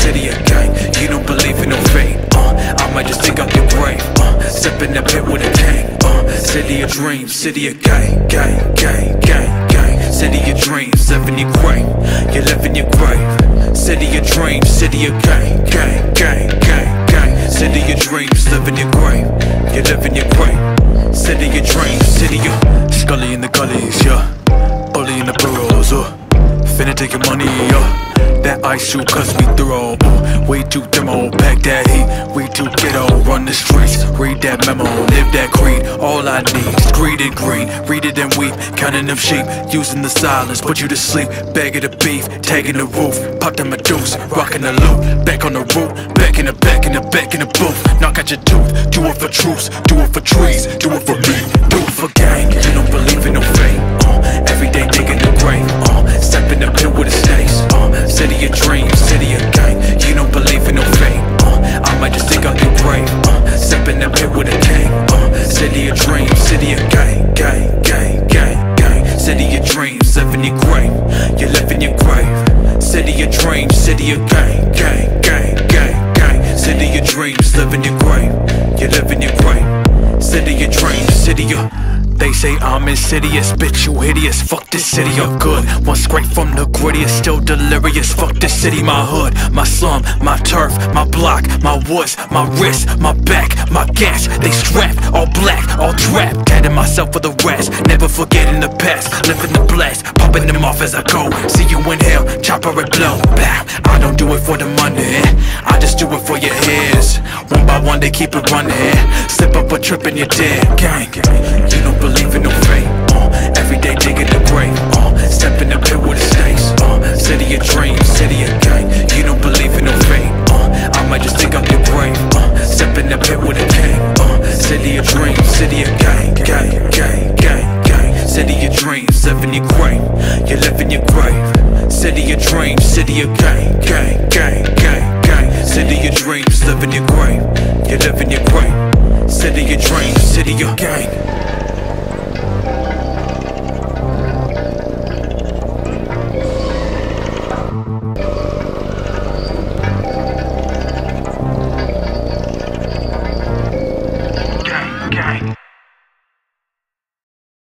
city a gang You don't believe in no fate, uh. I might just dig up your grave, uh. Step in the pit with a tank, uh. City of dreams, city of gang, gang, gang, gang, gang. City of dreams, living your grave You're living your grave. City of dreams, city of gang, gang, gang, gang, gang. City of dreams, living your grave. You're living your grave City of dreams, city of Scully in the gullies, yeah. Bully in the burrows, uh Finna take your money, yeah. Ice shoe cause we throw. Uh, Way too demo, pack that heat. We too ghetto, run the streets. Read that memo, live that creed. All I need is greed and greed. Read it and weep, counting them sheep. Using the silence, put you to sleep. Bagging the beef, tagging the roof. Pop the deuce, rocking the loop. Back on the roof, back in the back in the back in the booth. Knock out your tooth, do it for truce Do it for trees, do it for me. Do it for gang, you don't believe in no in your grave. You live in your grave. City of dreams, city of gang Gang, gang, gang, gang. City of dreams, live in your grave. You live in your grave. City of dreams, city of they say I'm insidious, bitch, you hideous. Fuck this city, I'm good. One scrape from the grittiest, still delirious. Fuck this city, my hood, my slum, my turf My block, my woods, my wrist, my back, my gas. They strapped, all black, all trapped myself for the rest, never forgetting the past Living the blast, popping them off as I go See you in hell, chopper and blow. I don't do it for the money I just do it for your ears One by one, they keep it running Slip up a trip and you're dead Gang, you don't believe in no fate. Uh, every day digging the grave. Uh, step in the pit with the stakes Uh, city of dreams, city of gang. You don't believe in no fate. Uh, I might just dig up your grave. Uh, the pit with a king. Uh, city of dreams, city of gang, gang, gang, gang, gang. City of dreams, live in your grave. You live in your grave. City of dreams, city of gang, gang, gang, gang, gang. City of dreams, live in your grave. You live in your grave. City of dreams, city of gang.